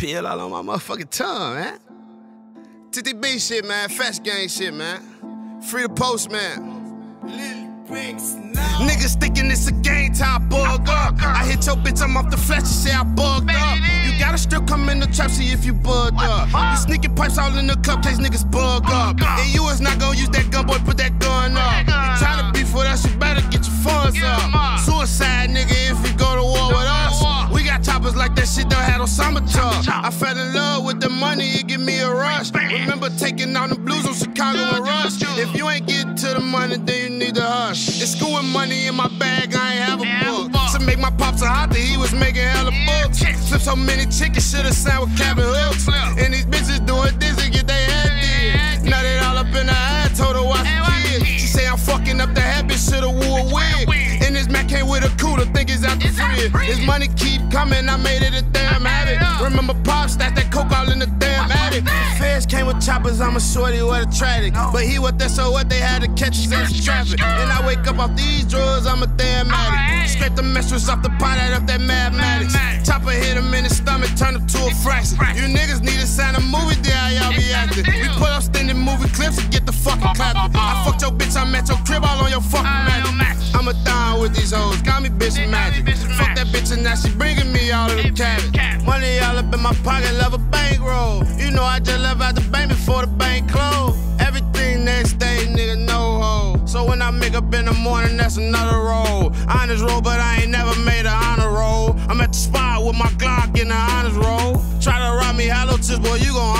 pill all on my motherfucking tongue, man. TTB shit, man. Fast gang shit, man. Free the post, man. Niggas thinking it's a game time, bug up. I hit your bitch, I'm off the flash, she say I bugged up. You gotta still come in the trap, see if you bugged up. You sneaking pipes all in the cupcakes, niggas bug up. And you is not gonna use that gun, boy, put that gun up. To the money, then you need to hush. It's school and money in my bag, I ain't have a book. To make my pops a hot, he was making hella books. Flip so many chickens, shoulda signed with Cabin Hooks. And these bitches doing this to get their head did. Now they all up in the eye, told her watch the kid. She say I'm fucking up the habit, shoulda wore a wig. And this Mac came with a cooler, think it's out the fridge. This money keep coming, I made it a damn choppers, I'm a shorty, what a tragic. But he was there, so what they had to catch us in the traffic. And I wake up off these drugs, I'm a damn addict. Scrape the mistress off the pot, out of that mathematics. Chopper hit him in his stomach, turn him to a fraction. You niggas need to sign a movie deal, how y'all be acting. We put up standing movie clips and get the fucking clapping. I fucked your bitch, I'm at your crib, all on your fucking magic. I'm a down with these hoes, got me bitch magic. Fuck that bitch and now she bringing me all of the cabbage. Money all up in my pocket, love a bankroll. You know I just left out the bank before the bank closed. Everything next day, nigga, no hoe. So when I make up in the morning, that's another roll. Honest roll, but I ain't never made an honor roll. I'm at the spot with my Glock in the honors roll. Try to rob me, hello, tis, boy, you gon'